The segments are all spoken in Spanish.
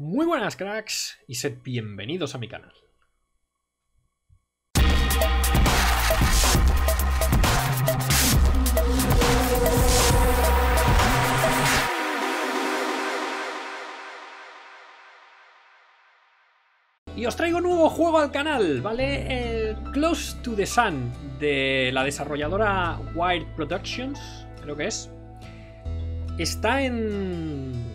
Muy buenas cracks y sed bienvenidos a mi canal. Y os traigo un nuevo juego al canal, ¿vale? El Close to the Sun de la desarrolladora Wild Productions, creo que es. Está en,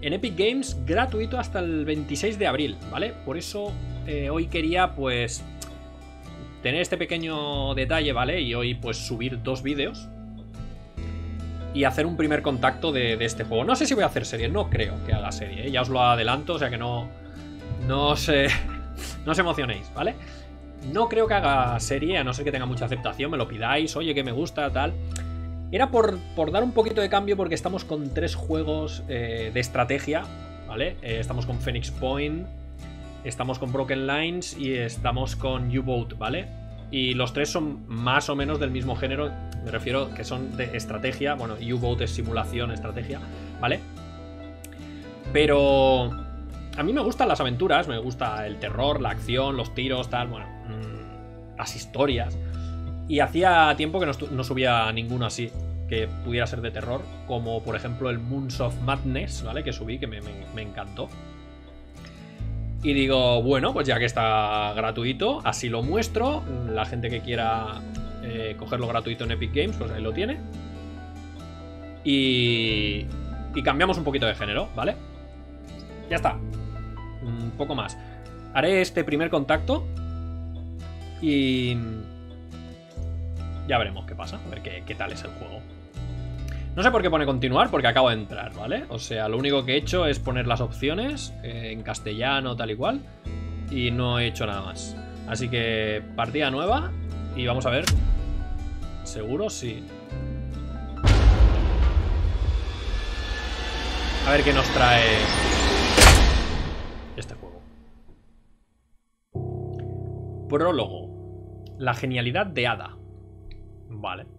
en Epic Games gratuito hasta el 26 de abril, ¿vale? Por eso eh, hoy quería pues tener este pequeño detalle, ¿vale? Y hoy pues subir dos vídeos y hacer un primer contacto de, este juego. No sé si voy a hacer serie, no creo que haga serie, ¿eh? ya os lo adelanto, o sea que no, no os, eh, no os emocionéis, ¿vale? No creo que haga serie, a no ser que tenga mucha aceptación, me lo pidáis, oye, que me gusta, tal. Era por, por dar un poquito de cambio porque estamos con tres juegos eh, de estrategia, ¿vale? Eh, estamos con Phoenix Point, estamos con Broken Lines y estamos con U-Boat, ¿vale? Y los tres son más o menos del mismo género, me refiero que son de estrategia, bueno, U-Boat es simulación, estrategia, ¿vale? Pero a mí me gustan las aventuras, me gusta el terror, la acción, los tiros, tal, bueno, mmm, las historias. Y hacía tiempo que no, no, subía ninguno así, que pudiera ser de terror, como por ejemplo el Moons of Madness, ¿vale? Que subí, que me, encantó. Y digo, bueno, pues ya que está gratuito, así lo muestro. La gente que quiera eh, cogerlo gratuito en Epic Games, pues ahí lo tiene. Y, y cambiamos un poquito de género, ¿vale? Ya está. Un poco más. Haré este primer contacto. Y... Ya veremos qué pasa. A ver qué, qué tal es el juego. No sé por qué pone continuar, porque acabo de entrar, ¿vale? O sea, lo único que he hecho es poner las opciones eh, en castellano, tal y cual. Y no he hecho nada más. Así que partida nueva. Y vamos a ver. ¿Seguro? Sí. A ver qué nos trae este juego. Prólogo. La genialidad de Ada. Vale.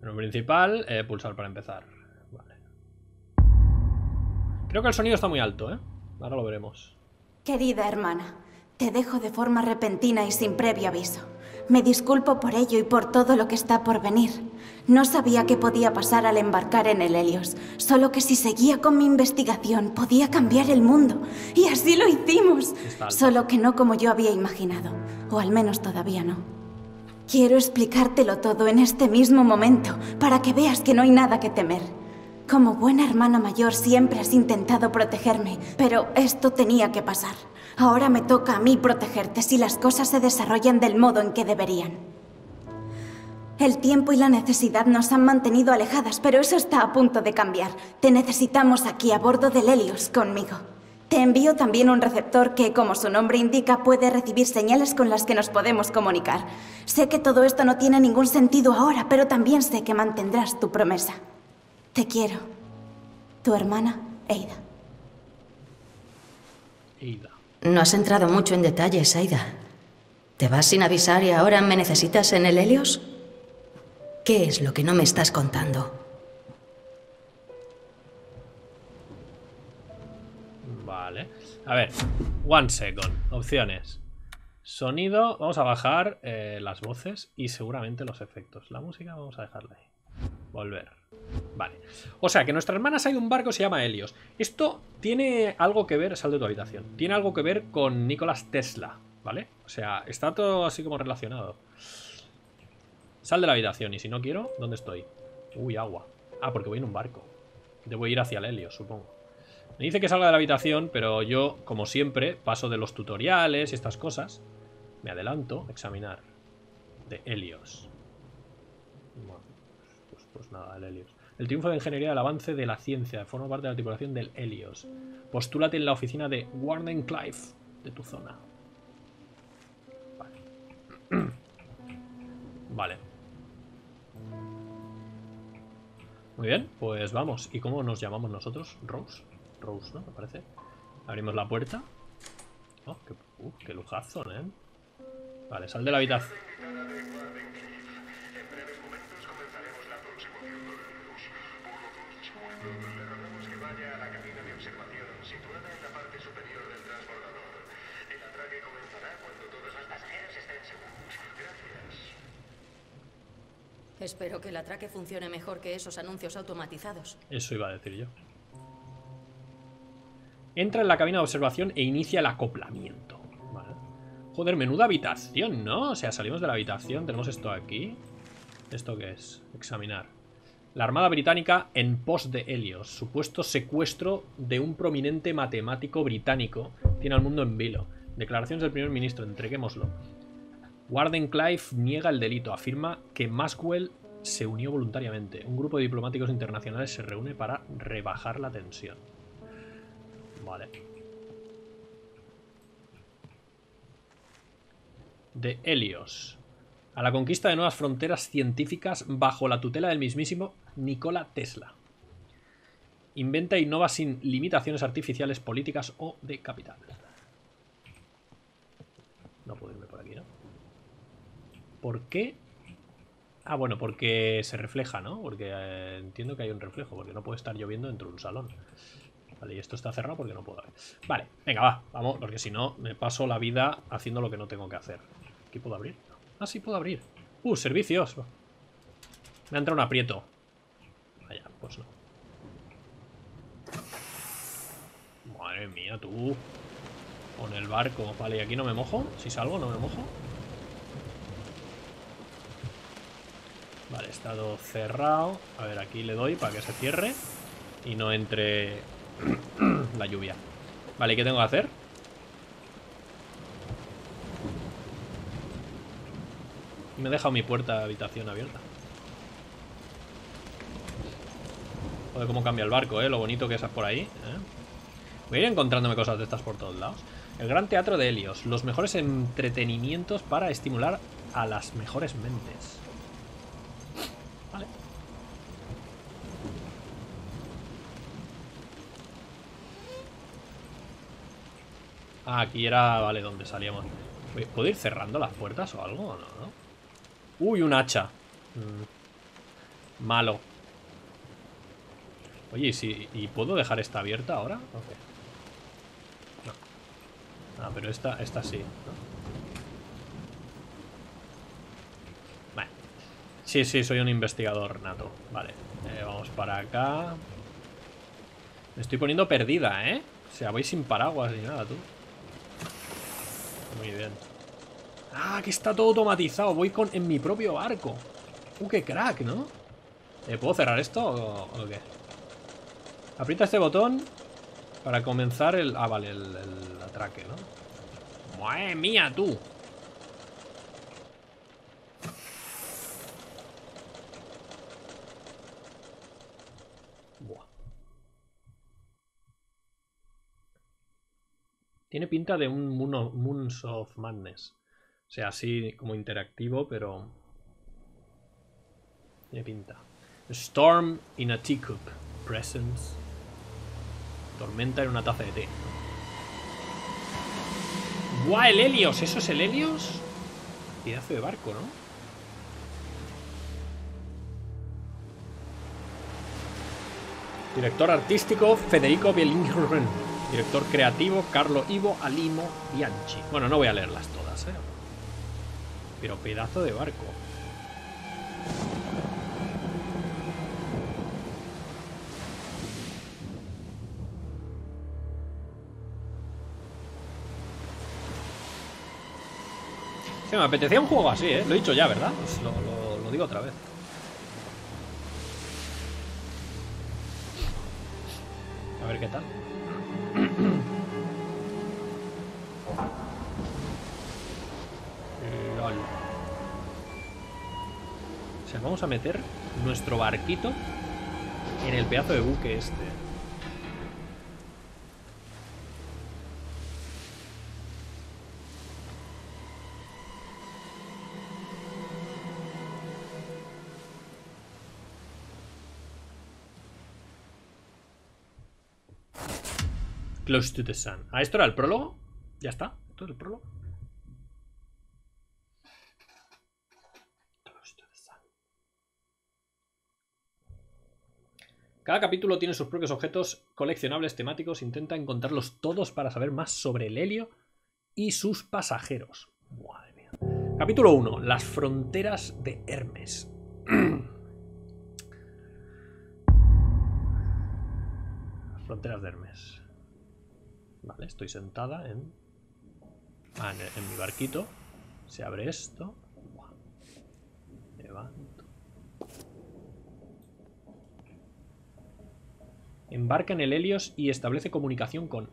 Menú principal, eh, pulsar para empezar. Vale. Creo que el sonido está muy alto, ¿eh? Ahora lo veremos. Querida hermana, te dejo de forma repentina y sin previo aviso. Me disculpo por ello y por todo lo que está por venir. No sabía qué podía pasar al embarcar en el Helios, solo que si seguía con mi investigación podía cambiar el mundo. Y así lo hicimos. Solo que no como yo había imaginado, o al menos todavía no. Quiero explicártelo todo en este mismo momento, para que veas que no hay nada que temer. Como buena hermana mayor siempre has intentado protegerme, pero esto tenía que pasar. Ahora me toca a mí protegerte si las cosas se desarrollan del modo en que deberían. El tiempo y la necesidad nos han mantenido alejadas, pero eso está a punto de cambiar. Te necesitamos aquí a bordo del Helios conmigo. Te envío también un receptor que, como su nombre indica, puede recibir señales con las que nos podemos comunicar. Sé que todo esto no tiene ningún sentido ahora, pero también sé que mantendrás tu promesa. Te quiero. Tu hermana, Eida. Eida. No has entrado mucho en detalles, Aida. ¿Te vas sin avisar y ahora me necesitas en el Helios? ¿Qué es lo que no me estás contando? A ver, one second. Opciones. Sonido, vamos a bajar eh, las voces y seguramente los efectos. La música vamos a dejarla ahí. Volver. Vale. O sea, que nuestra hermana se ha ido un barco se llama Helios. Esto tiene algo que ver, sal de tu habitación, tiene algo que ver con Nicolás Tesla, ¿vale? O sea, está todo así como relacionado. Sal de la habitación y si no quiero, ¿dónde estoy? Uy, agua. Ah, porque voy en un barco. Debo ir hacia el Helios, supongo. Me dice que salga de la habitación, pero yo, como siempre, paso de los tutoriales y estas cosas. Me adelanto. Examinar. De Helios. Bueno, pues, pues nada, el Helios. El triunfo de ingeniería del avance de la ciencia. Forma parte de la tripulación del Helios. Postúlate en la oficina de Warden Clive de tu zona. Vale. vale. Muy bien, pues vamos. ¿Y cómo nos llamamos nosotros? Rose. Rose, ¿no? Me parece. Abrimos la puerta. Oh, qué, uh, qué lujazo, ¿eh? Vale, sal de la habitación. Espero que el atraque funcione mejor que esos anuncios automatizados. Eso iba a decir yo. Entra en la cabina de observación e inicia el acoplamiento. Joder, menuda habitación, ¿no? O sea, salimos de la habitación, tenemos esto aquí. ¿Esto qué es? Examinar. La Armada Británica en pos de Helios. Supuesto secuestro de un prominente matemático británico. Tiene al mundo en vilo. Declaraciones del primer ministro, entreguémoslo. Warden Clive niega el delito. Afirma que Maxwell se unió voluntariamente. Un grupo de diplomáticos internacionales se reúne para rebajar la tensión. Vale. De Helios. A la conquista de nuevas fronteras científicas bajo la tutela del mismísimo Nikola Tesla. Inventa e innova sin limitaciones artificiales, políticas o de capital. No puedo irme por aquí, ¿no? ¿Por qué? Ah, bueno, porque se refleja, ¿no? Porque eh, entiendo que hay un reflejo, porque no puede estar lloviendo dentro de un salón. Vale, y esto está cerrado porque no puedo ver. Vale, venga, va, vamos, porque si no me paso la vida haciendo lo que no tengo que hacer. ¿Aquí puedo abrir? Ah, sí, puedo abrir. Uh, servicios. Me ha entrado un aprieto. Vaya, pues no. Madre mía, tú. Con el barco. Vale, y aquí no me mojo. Si salgo, no me mojo. Vale, estado cerrado. A ver, aquí le doy para que se cierre. Y no entre la lluvia. Vale, ¿qué tengo que hacer? Me he dejado mi puerta de habitación abierta. Joder, cómo cambia el barco, ¿eh? Lo bonito que es por ahí, ¿eh? Voy a ir encontrándome cosas de estas por todos lados. El Gran Teatro de Helios. Los mejores entretenimientos para estimular a las mejores mentes. Ah, aquí era, vale, donde salíamos. ¿Puedo ir cerrando las puertas o algo no? no? Uy, un hacha. Mm. Malo. Oye, ¿y, ¿y puedo dejar esta abierta ahora? Okay. No. Ah, pero esta, esta sí. ¿no? Vale. Sí, sí, soy un investigador nato. Vale. Eh, vamos para acá. Me estoy poniendo perdida, ¿eh? O sea, voy sin paraguas ni nada, tú. Muy bien. Ah, que está todo automatizado. Voy con en mi propio barco. Uh, qué crack, ¿no? ¿Eh, ¿Puedo cerrar esto o, qué? Aprieta este botón para comenzar el... Ah, vale, el, atraque, ¿no? ¡Madre mía, tú! Buah. Tiene pinta de un Moons of Madness. O sea, así como interactivo, pero... Tiene pinta. Storm in a teacup. Presence. Tormenta en una taza de té. ¡Buah, el Helios! ¿Eso es el Helios? Pedazo de barco, ¿no? Director artístico Federico Bielingren. Director creativo Carlo Ivo Alimo Bianchi. Bueno, no voy a leerlas todas, ¿eh? Pero pedazo de barco. Sí, me apetecía un juego así, ¿eh? Lo he dicho ya, ¿verdad? Pues lo digo otra vez. A ver qué tal. LOL. O sea, vamos a meter nuestro barquito en el pedazo de buque este. Close to the Sun. ¿Ah, esto era el prólogo? Ya está. ¿Esto es el prólogo? Cada capítulo tiene sus propios objetos coleccionables temáticos. Intenta encontrarlos todos para saber más sobre el helio y sus pasajeros. Madre mía. Capítulo 1. Las fronteras de Hermes. Fronteras de Hermes. Vale, estoy sentada en... Ah, en, mi barquito. Se abre esto. Levanto. Embarca en el Helios y establece comunicación con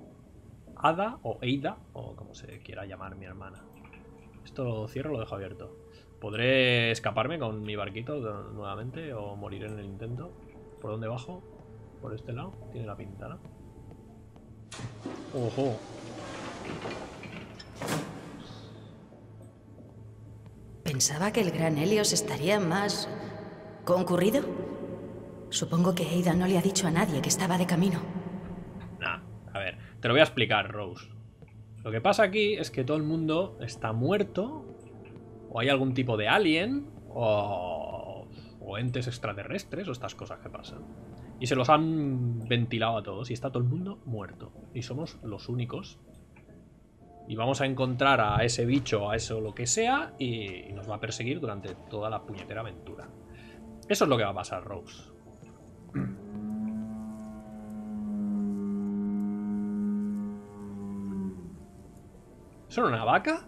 Ada o Eida, o como se quiera llamar mi hermana. Esto lo cierro lo dejo abierto. ¿Podré escaparme con mi barquito nuevamente o morir en el intento? ¿Por dónde bajo? ¿Por este lado? Tiene la pinta, ¿no? ¡Ojo! Pensaba que el Gran Helios estaría más... concurrido. Supongo que Ada no le ha dicho a nadie que estaba de camino. Nah, a ver, te lo voy a explicar, Rose. Lo que pasa aquí es que todo el mundo está muerto, o hay algún tipo de alien, o, o entes extraterrestres, o estas cosas que pasan. Y se los han ventilado a todos, y está todo el mundo muerto. Y somos los únicos. Y vamos a encontrar a ese bicho, a eso lo que sea, y, nos va a perseguir durante toda la puñetera aventura. Eso es lo que va a pasar, Rose. ¿Son una vaca?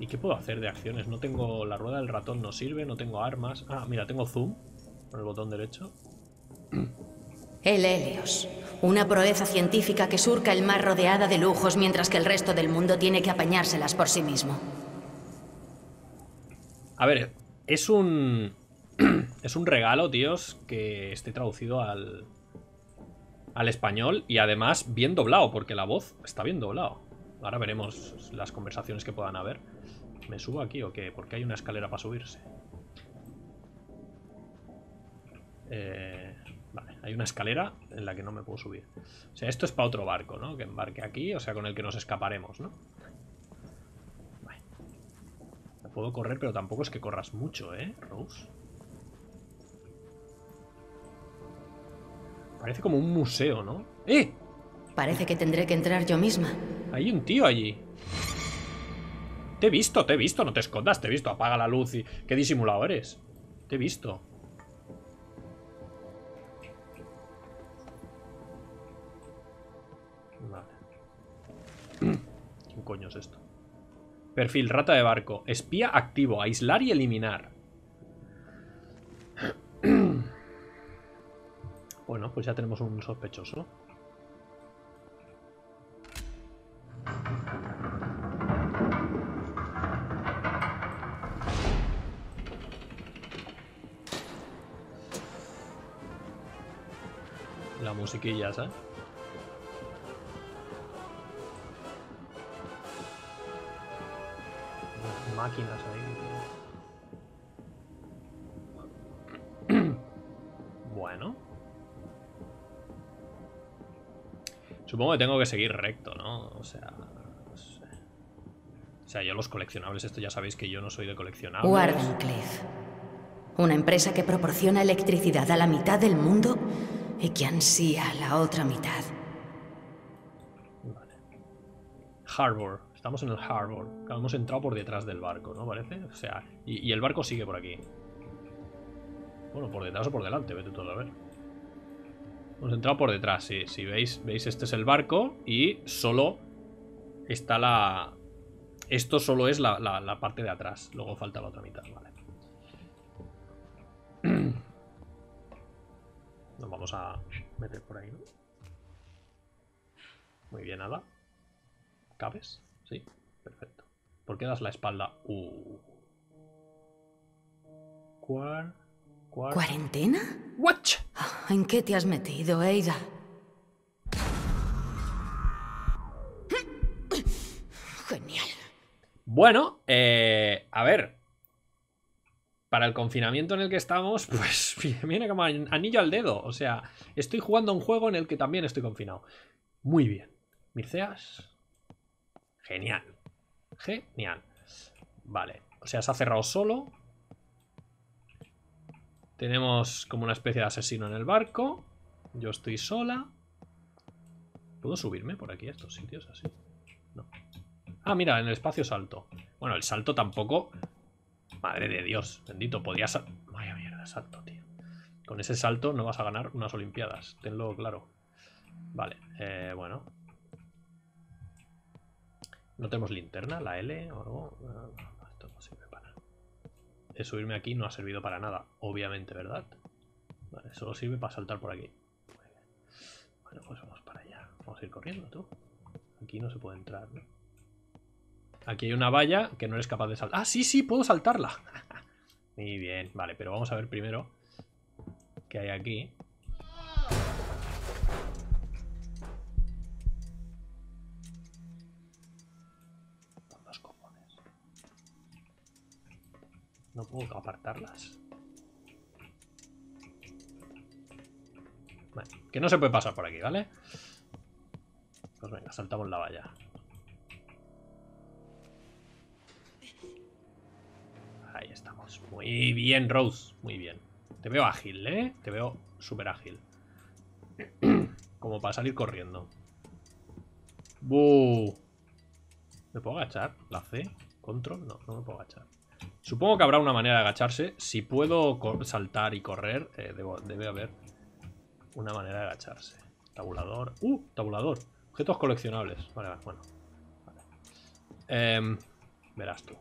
¿Y qué puedo hacer de acciones? No tengo... La rueda del ratón no sirve, no tengo armas. Ah, mira, tengo zoom. Con el botón derecho. El Helios. Una proeza científica que surca el mar rodeada de lujos mientras que el resto del mundo tiene que apañárselas por sí mismo. A ver, es un... es un regalo, tíos, que esté traducido al... Al español y además bien doblado, porque la voz está bien doblado. Ahora veremos las conversaciones que puedan haber. ¿Me subo aquí o qué? Porque hay una escalera para subirse. Eh, vale, hay una escalera en la que no me puedo subir. O sea, esto es para otro barco, ¿no? Que embarque aquí, o sea, con el que nos escaparemos, ¿no? Vale. No puedo correr, pero tampoco es que corras mucho, ¿eh, Rose? Parece como un museo, ¿no? ¡Eh! Parece que tendré que entrar yo misma. Hay un tío allí. Te he visto, te he visto, no te escondas, te he visto. Apaga la luz y... Qué disimulado eres. Te he visto. Vale. ¿Quién coño es esto? Perfil, rata de barco. Espía activo, aislar y eliminar. Bueno, pues ya tenemos un sospechoso. La musiquilla, ¿sabes? Máquinas ahí. bueno. Supongo que tengo que seguir recto, ¿no? O sea... O sea, yo los coleccionables, esto ya sabéis que yo no soy de coleccionables. Wardenclyffe. Una empresa que proporciona electricidad a la mitad del mundo y que ansía la otra mitad. Vale. Harbor. Estamos en el harbor. Hemos entrado por detrás del barco, ¿no? Parece. O sea, y, y el barco sigue por aquí. Bueno, por detrás o por delante, vete todo a ver. Hemos entrado por detrás, sí. Si veis, veis, este es el barco y solo está la... Esto solo es la, la- la parte de atrás. Luego falta la otra mitad, vale. Nos vamos a meter por ahí, ¿no? Muy bien, Ada. ¿Cabes? Sí, perfecto. ¿Por qué das la espalda? Uh. Cuar... Cuar... ¿Cuarentena? Watch. ¿En qué te has metido, Ada? Genial. Bueno, eh, a ver. Para el confinamiento en el que estamos, pues viene como an- anillo al dedo. O sea, estoy jugando un juego en el que también estoy confinado. Muy bien. Mirceas. Genial. Genial. Vale. O sea, se ha cerrado solo. Tenemos como una especie de asesino en el barco. Yo estoy sola. ¿Puedo subirme por aquí a estos sitios así? No. Ah, mira, en el espacio salto. Bueno, el salto tampoco... Madre de Dios, bendito, podía sal- Vaya mierda, salto, tío. Con ese salto no vas a ganar unas olimpiadas, tenlo claro. Vale, eh, bueno. ¿No tenemos linterna, la L o algo? No, esto no sirve para nada. Subirme aquí no ha servido para nada, obviamente, ¿verdad? Vale, solo sirve para saltar por aquí. Bueno, pues vamos para allá. Vamos a ir corriendo, tú. Aquí no se puede entrar, ¿no? Aquí hay una valla que no eres capaz de saltar. ¡Ah, sí, sí! ¡Puedo saltarla! Muy bien, vale, pero vamos a ver primero qué hay aquí. Cojones. No puedo apartarlas. Vale, que no se puede pasar por aquí, ¿vale? Pues venga, saltamos la valla. Ahí estamos. Muy bien, Rose. Muy bien. Te veo ágil, ¿eh? Te veo súper ágil. Como para salir corriendo. ¡Bu! ¿Me puedo agachar? ¿La C? ¿Control? No, no me puedo agachar. Supongo que habrá una manera de agacharse. Si puedo saltar y correr, eh, debe haber una manera de agacharse. Tabulador. ¡Uh! Tabulador. Objetos coleccionables. Vale, bueno. Em, verás tú.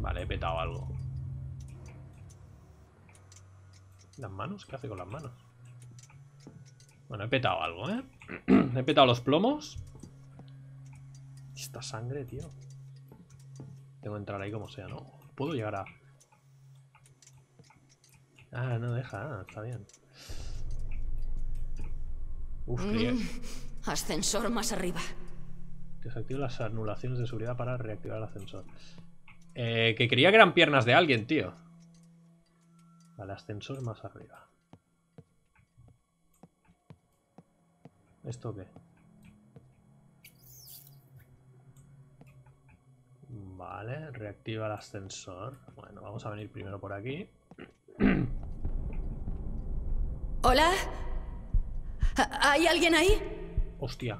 Vale, he petado algo. ¿Las manos? ¿Qué hace con las manos? Bueno, he petado algo, ¿eh? he petado los plomos. Esta sangre, tío. Tengo que entrar ahí como sea, ¿no? Puedo llegar a... Ah, no deja. Ah, está bien. Uf, Mm, ascensor más arriba. Desactiva las anulaciones de seguridad para reactivar el ascensor. Eh, que creía que eran piernas de alguien, tío. Vale, ascensor más arriba. ¿Esto qué? Vale, reactiva el ascensor. Bueno, vamos a venir primero por aquí. ¿Hola? ¿Ha- ¿Hay alguien ahí? Hostia.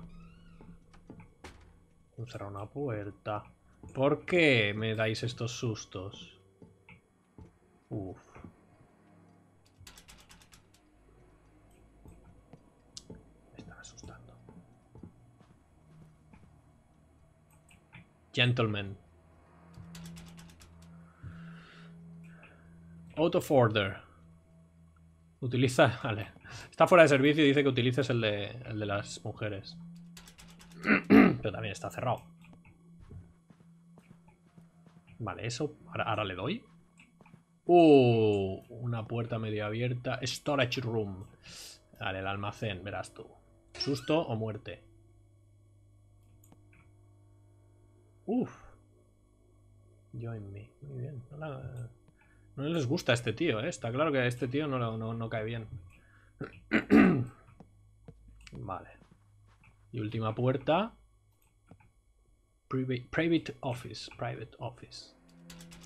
He cerrado una puerta. ¿Por qué me dais estos sustos? Uf. Me están asustando. Gentlemen. Out of order. Utiliza. Vale. Está fuera de servicio y dice que utilices el de, el de las mujeres. Pero también está cerrado. Vale, eso. Ahora, le doy. Uh, una puerta medio abierta. Storage room. Vale, el almacén, verás tú. Susto o muerte. Uf. Join me. Muy bien. No, les gusta este tío, ¿eh? Está claro que a este tío no, no, no cae bien. vale. Y última puerta. Private, private office. Private office.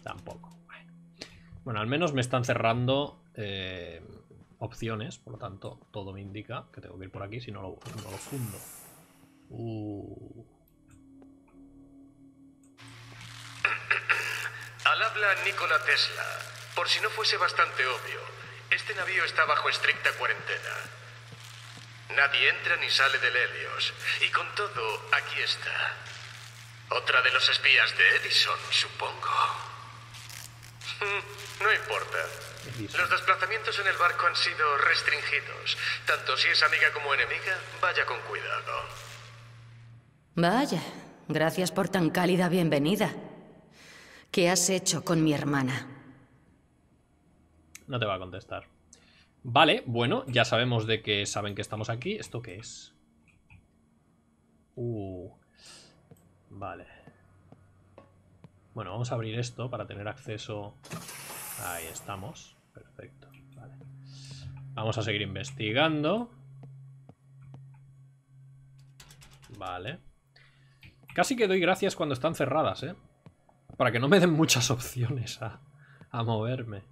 Tampoco. Bueno. Bueno, al menos me están cerrando eh, opciones. Por lo tanto, todo me indica que tengo que ir por aquí si no lo, no lo fundo. Uh. Al habla Nikola Tesla. Por si no fuese bastante obvio, este navío está bajo estricta cuarentena. Nadie entra ni sale del Helios. Y con todo, aquí está. Otra de los espías de Edison, supongo. No importa. Los desplazamientos en el barco han sido restringidos. Tanto si es amiga como enemiga, vaya con cuidado. Vaya, gracias por tan cálida bienvenida. ¿Qué has hecho con mi hermana? No te va a contestar. Vale, bueno, ya sabemos de que saben que estamos aquí. ¿Esto qué es? Uh. Vale. Bueno, vamos a abrir esto para tener acceso. Ahí estamos. Perfecto. Vale. Vamos a seguir investigando. Vale. Casi que doy gracias cuando están cerradas, ¿eh? Para que no me den muchas opciones a, a moverme.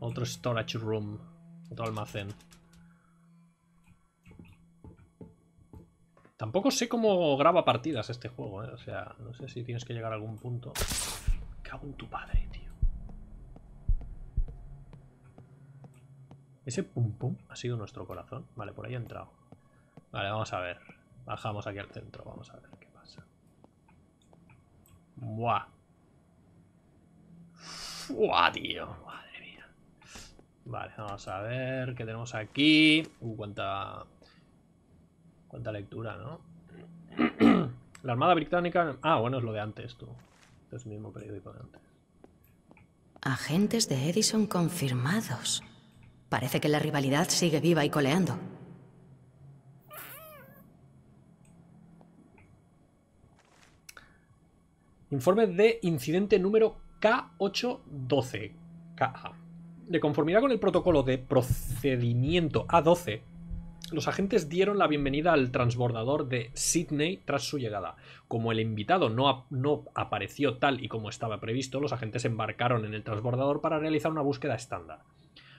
Otro storage room. Otro almacén. Tampoco sé cómo graba partidas este juego, ¿eh? O sea, no sé si tienes que llegar a algún punto. Cago en tu padre, tío. Ese pum pum ha sido nuestro corazón. Vale, por ahí ha entrado. Vale, vamos a ver. Bajamos aquí al centro. Vamos a ver qué pasa. Buah. Buah, tío. Madre mía. Vale, vamos a ver qué tenemos aquí. Uh, cuánta... Cuánta lectura, ¿no? La Armada Británica... Ah, bueno, es lo de antes, tú. Es el mismo periódico de antes. Agentes de Edison confirmados. Parece que la rivalidad sigue viva y coleando. Informe de incidente número K812. KA. De conformidad con el protocolo de procedimiento A12, los agentes dieron la bienvenida al transbordador de Sydney tras su llegada. Como el invitado no, no, apareció tal y como estaba previsto, los agentes embarcaron en el transbordador para realizar una búsqueda estándar.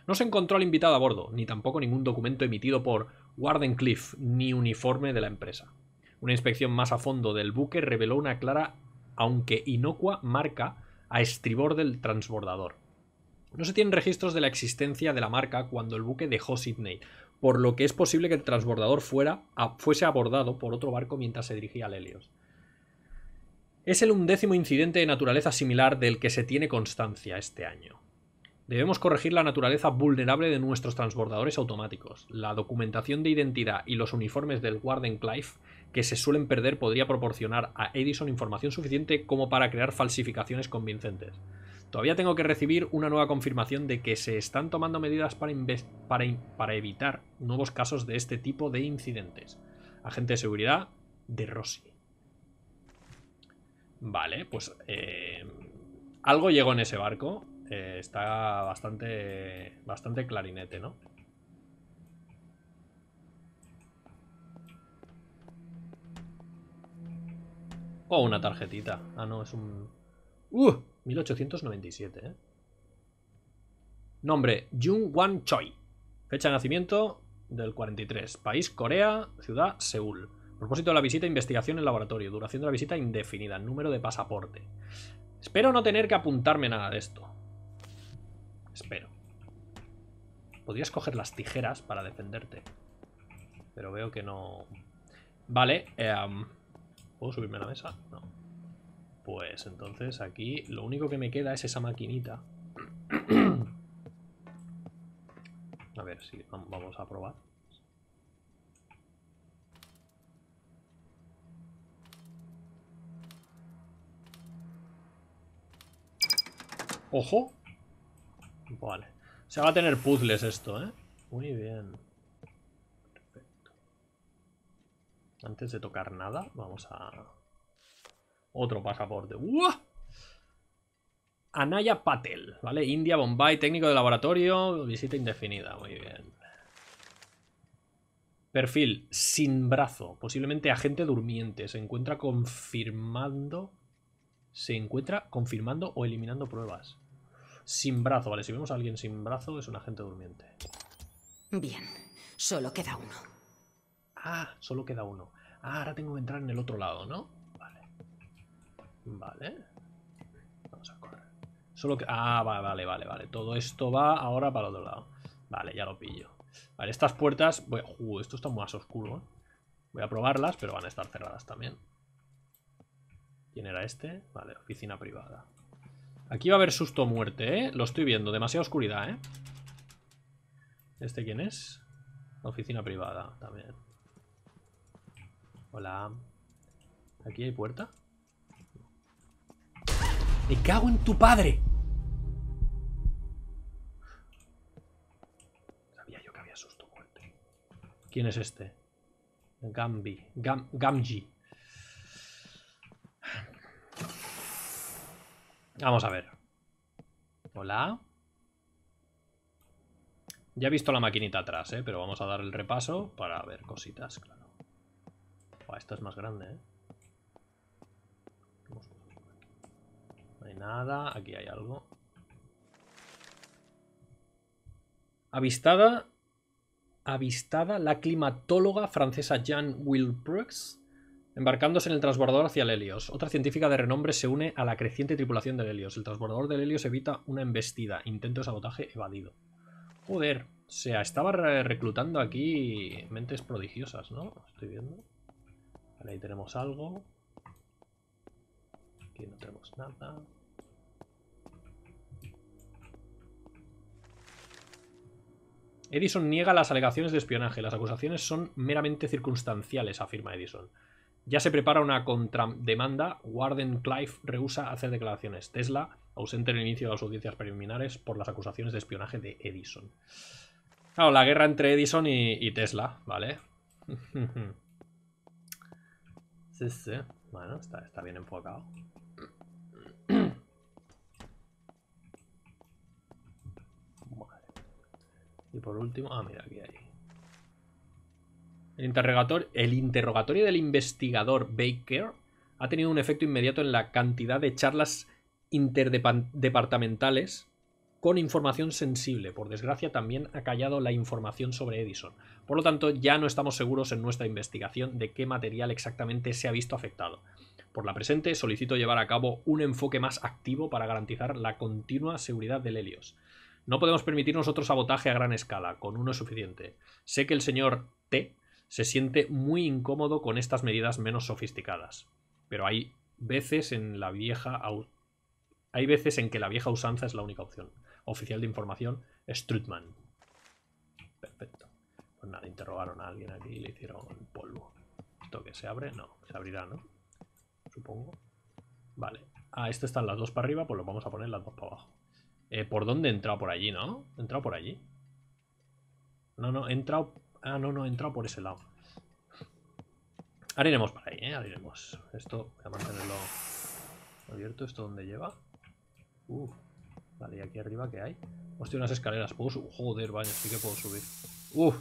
No se encontró al invitado a bordo, ni tampoco ningún documento emitido por Wardenclyffe, ni uniforme de la empresa. Una inspección más a fondo del buque reveló una clara, aunque inocua, marca a estribor del transbordador. No se tienen registros de la existencia de la marca cuando el buque dejó Sydney, por lo que es posible que el transbordador fuera, fuese abordado por otro barco mientras se dirigía al Helios. Es el undécimo incidente de naturaleza similar del que se tiene constancia este año. Debemos corregir la naturaleza vulnerable de nuestros transbordadores automáticos. La documentación de identidad y los uniformes del Wardenclyffe que se suelen perder podría proporcionar a Edison información suficiente como para crear falsificaciones convincentes. Todavía tengo que recibir una nueva confirmación de que se están tomando medidas para, evitar nuevos casos de este tipo de incidentes. Agente de seguridad de Rossi. Vale, pues eh, algo llegó en ese barco. Eh, está bastante, bastante clarinete, ¿no? Oh, una tarjetita. Ah, no, es un... ¡Uh! 1897, ¿eh? Nombre, Jung Wan Choi. Fecha de nacimiento del 43. País, Corea. Ciudad, Seúl. Propósito de la visita, investigación en laboratorio. Duración de la visita, indefinida. Número de pasaporte. Espero no tener que apuntarme nada de esto. Espero. Podrías coger las tijeras para defenderte. Pero veo que no... Vale. Eh, ¿Puedo subirme a la mesa? No. Pues entonces aquí lo único que me queda es esa maquinita. A ver si vamos a probar. ¡Ojo! Vale. Se va a tener puzzles esto, ¿eh? Muy bien. Perfecto. Antes de tocar nada, vamos a... Otro pasaporte. ¡Uah! Anaya Patel, ¿vale? India, Bombay, técnico de laboratorio, visita indefinida. Muy bien. Perfil, sin brazo, posiblemente agente durmiente. Se encuentra confirmando... Se encuentra confirmando o eliminando pruebas. Sin brazo, vale. Si vemos a alguien sin brazo, es un agente durmiente. Bien, solo queda uno. Ah, solo queda uno. Ah, ahora tengo que entrar en el otro lado, ¿no? Vale. Vamos a correr. Solo que... Ah, vale, vale, vale. Todo esto va ahora para el otro lado. Vale, ya lo pillo. Vale, estas puertas... Uh, esto está más oscuro. ¿eh? Voy a probarlas, pero van a estar cerradas también. ¿Quién era este? Vale, oficina privada. Aquí va a haber susto muerte, ¿eh? Lo estoy viendo. Demasiada oscuridad, ¿eh? ¿Este quién es? oficina privada también. Hola. ¿Aquí hay puerta? ¡Me cago en tu padre! Sabía yo que había susto muerte. ¿Quién es este? Gambi. Gamji. Vamos a ver. Hola. Ya he visto la maquinita atrás, ¿eh? Pero vamos a dar el repaso para ver cositas, claro. esta es más grande, ¿eh? Hay nada. Aquí hay algo. Avistada. Avistada la climatóloga francesa Jeanne Wilbrooks embarcándose en el transbordador hacia el Helios. Otra científica de renombre se une a la creciente tripulación del Helios. El transbordador del Helios evita una embestida. Intento de sabotaje evadido. Joder. O sea, estaba reclutando aquí mentes prodigiosas, ¿no? Estoy viendo. Vale, ahí tenemos algo. Aquí no tenemos nada. Edison niega las alegaciones de espionaje. Las acusaciones son meramente circunstanciales, afirma Edison. Ya se prepara una contrademanda. Warden Clive rehúsa hacer declaraciones. Tesla, ausente en el inicio de las audiencias preliminares por las acusaciones de espionaje de Edison. Claro, la guerra entre Edison y, Tesla, ¿vale? sí, sí. Bueno, está, está bien enfocado. Y por último... Ah, mira, aquí hay. El interrogatorio, el interrogatorio del investigador Baker ha tenido un efecto inmediato en la cantidad de charlas interdepartamentales con información sensible. Por desgracia, también ha callado la información sobre Edison. Por lo tanto, ya no estamos seguros en nuestra investigación de qué material exactamente se ha visto afectado. Por la presente, solicito llevar a cabo un enfoque más activo para garantizar la continua seguridad del Helios. No podemos permitirnos otro sabotaje a gran escala, con uno es suficiente. Sé que el señor T se siente muy incómodo con estas medidas menos sofisticadas, pero hay veces en la vieja hay veces en que la vieja usanza es la única opción oficial de información, Strutman. Perfecto. Pues nada, interrogaron a alguien aquí y le hicieron polvo. ¿Esto que se abre? No, se abrirá, ¿no? Supongo. Vale. Ah, esto están las dos para arriba, pues lo vamos a poner las dos para abajo. Eh, ¿Por dónde he entrado? Por allí, ¿no? ¿He entrado por allí? No, no, he entrado... Ah, no, no, he entrado por ese lado. Ahora iremos para ahí, ¿eh? Ahora. Esto, voy a mantenerlo abierto. ¿Esto dónde lleva? Uh, Vale, y aquí arriba, ¿qué hay? Hostia, unas escaleras. ¿Puedo subir? Joder, vaya, sí que puedo subir. Uf.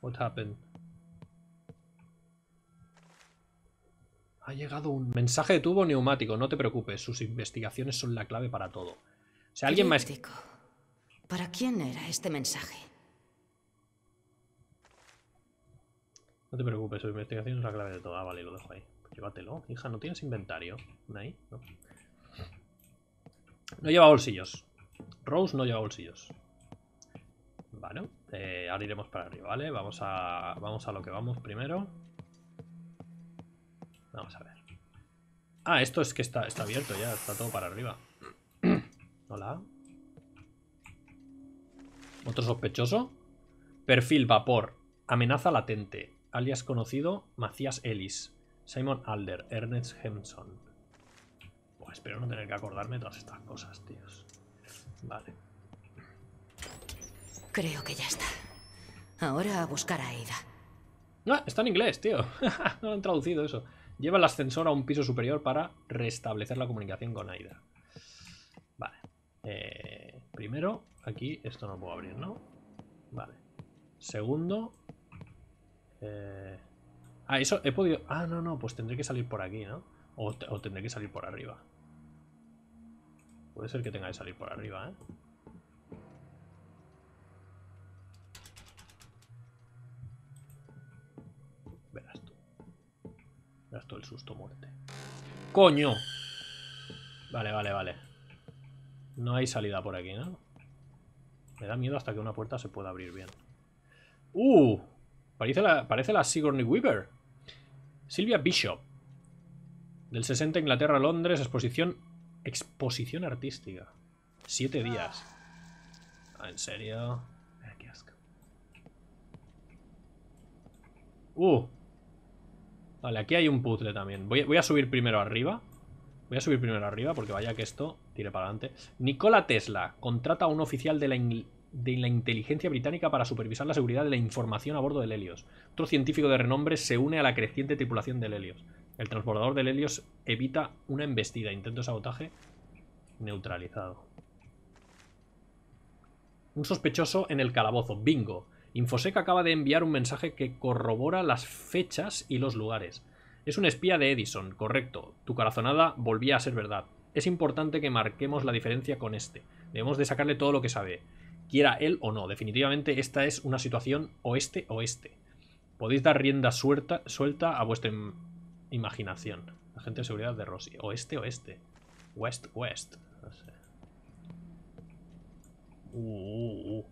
What happened? Ha llegado un mensaje de tubo neumático. No te preocupes, sus investigaciones son la clave para todo. O sea, alguien más... ¿Para quién era este mensaje? No te preocupes, su investigación es la clave de todo. Ah, vale, lo dejo ahí. llévatelo. Hija, ¿no tienes inventario? ¿Ahí? ¿No? No lleva bolsillos. Rose no lleva bolsillos. Vale, eh, ahora iremos para arriba, ¿vale? Vamos a, vamos a lo que vamos primero. Vamos a ver. Ah, esto es que está, está abierto ya, está todo para arriba. Hola. Otro sospechoso. Perfil vapor. Amenaza latente. Alias conocido Macías Ellis. Simon Alder. Ernest Hemson espero no tener que acordarme de todas estas cosas, tíos. Vale. Creo que ya está. Ahora a buscar a Aida. Ah, está en inglés, tío. no han traducido eso. Lleva el ascensor a un piso superior para restablecer la comunicación con Aida. Eh, primero, aquí esto no puedo abrir, ¿no? Vale. Segundo. Eh, ah, eso he podido... Ah, no, no, pues tendré que salir por aquí, ¿no? o tendré que salir por arriba. Puede ser que tenga que salir por arriba, ¿eh? Verás tú. Verás tú el susto muerte. ¡Coño! Vale, vale, vale. No hay salida por aquí, ¿no? Me da miedo hasta que una puerta se pueda abrir bien. ¡Uh! Parece la, parece la Sigourney Weaver. Silvia Bishop. Del 60 Inglaterra, Londres, exposición Exposición artística. Siete días. Ah, ¿En serio? qué asco. Uh. Vale, aquí hay un puzzle también. Voy, voy, a subir primero arriba. Voy a subir primero arriba porque vaya que esto tire para adelante. Nikola Tesla contrata a un oficial de la, de la inteligencia británica para supervisar la seguridad de la información a bordo del Helios. Otro científico de renombre se une a la creciente tripulación del Helios. El transbordador del Helios evita una embestida. Intento de sabotaje neutralizado. Un sospechoso en el calabozo. Bingo. Infosec acaba de enviar un mensaje que corrobora las fechas y los lugares. Es un espía de Edison, correcto. Tu corazonada volvía a ser verdad. Es importante que marquemos la diferencia con este. Debemos de sacarle todo lo que sabe, quiera él o no. Definitivamente esta es una situación oeste-oeste. Podéis dar rienda suelta, suelta a vuestra imaginación. Agente de seguridad de Rossi. Oeste-oeste. West-west. No sé. Uh, uh, uh.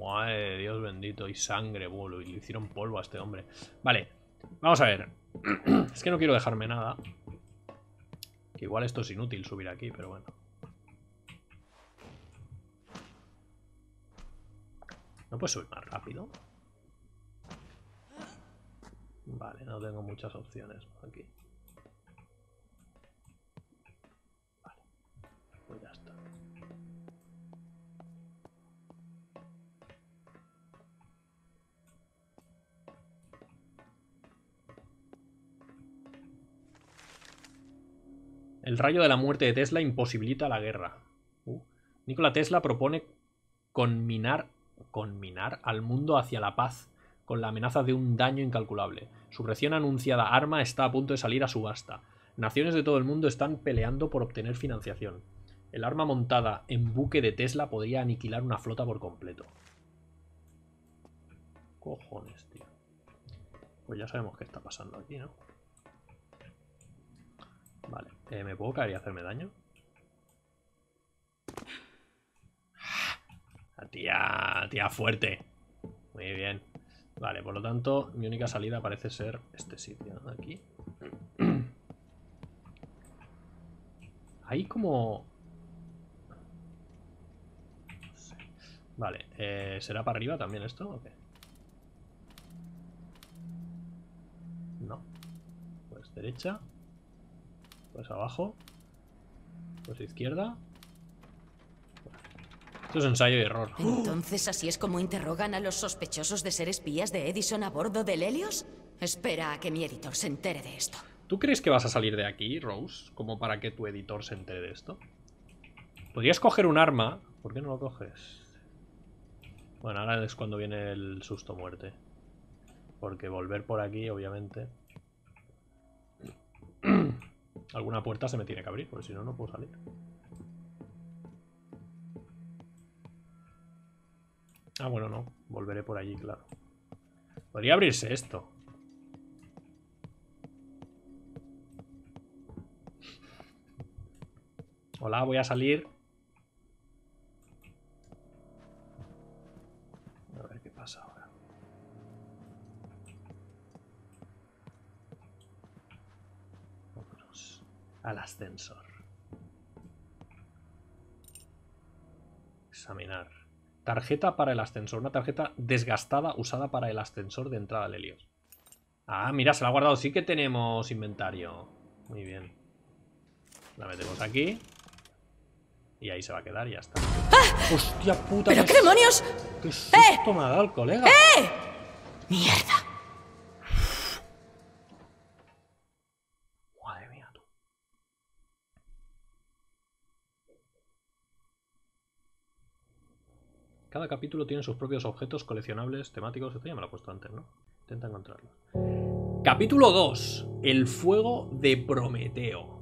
Madre Dios bendito. Y sangre, boludo. Y le hicieron polvo a este hombre. Vale. Vamos a ver. es que no quiero dejarme nada. Que igual esto es inútil subir aquí, pero bueno. ¿No puedo subir más rápido? Vale, no tengo muchas opciones aquí. El rayo de la muerte de Tesla imposibilita la guerra. Uh. Nikola Tesla propone conminar, conminar al mundo hacia la paz con la amenaza de un daño incalculable. Su recién anunciada arma está a punto de salir a subasta. Naciones de todo el mundo están peleando por obtener financiación. El arma montada en buque de Tesla podría aniquilar una flota por completo. Cojones, tío. Pues ya sabemos qué está pasando aquí, ¿no? Vale, eh, ¿me puedo caer y hacerme daño? Ah, tía, tía fuerte. Muy bien. Vale, por lo tanto, mi única salida parece ser este sitio, aquí. Hay como... Vale, eh, ¿será para arriba también esto o qué? No. Pues derecha. Pues abajo. Pues izquierda. Esto es ensayo y error. Entonces, ¿así es como interrogan a los sospechosos de ser espías de Edison a bordo del Helios? Espera a que mi editor se entere de esto. ¿Tú crees que vas a salir de aquí, Rose? Como para que tu editor se entere de esto. Podrías coger un arma. ¿Por qué no lo coges? Bueno, ahora es cuando viene el susto muerte. Porque volver por aquí, obviamente... Alguna puerta se me tiene que abrir, porque si no, no puedo salir. Ah, bueno, no. Volveré por allí, claro. Podría abrirse esto. Hola, voy a salir. A ver qué pasa al ascensor. Examinar. Tarjeta para el ascensor. Una tarjeta desgastada usada para el ascensor de entrada al Helios. Ah, mira, se la ha guardado. Sí que tenemos inventario. Muy bien. La metemos aquí. Y ahí se va a quedar y ya está. ¡Ah! ¡Hostia puta! ¿Pero qué demonios! ¡Qué susto ¡Eh! me ha dado el colega! ¡Eh! ¡Mierda! Madre mía, tú. Cada capítulo tiene sus propios objetos coleccionables, temáticos. Esto ya me lo he puesto antes, ¿no? Intenta encontrarlos. Capítulo 2. El fuego de Prometeo.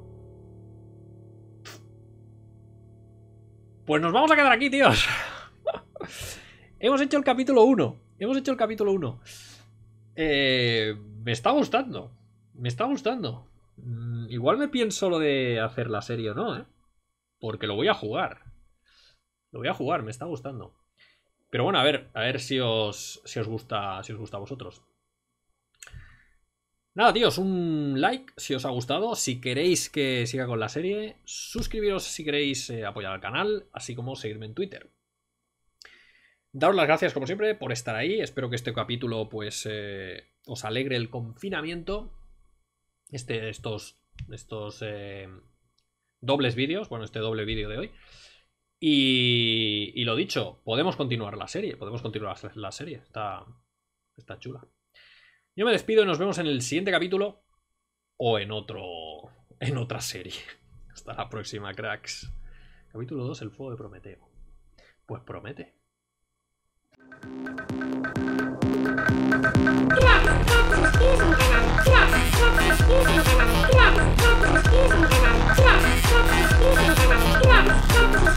Pues nos vamos a quedar aquí, tíos. Hemos hecho el capítulo 1. Hemos hecho el capítulo 1. Eh, me está gustando. Me está gustando. Mm, igual me pienso lo de hacer la serie o no, ¿eh? Porque lo voy a jugar. Lo voy a jugar, me está gustando. Pero bueno, a ver, a ver si os, si os gusta, si os gusta a vosotros. Nada, tíos, un like si os ha gustado. Si queréis que siga con la serie, suscribiros si queréis eh, apoyar al canal, así como seguirme en Twitter. Daros las gracias, como siempre, por estar ahí. Espero que este capítulo, pues, eh, os alegre el confinamiento. Este, estos, estos eh, dobles vídeos, bueno, este doble vídeo de hoy. Y, y, lo dicho, podemos continuar la serie, podemos continuar la serie, está, está chula. Yo me despido y nos vemos en el siguiente capítulo o en otro, en otra serie. Hasta la próxima, cracks. Capítulo 2, el fuego de Prometeo. Pues promete.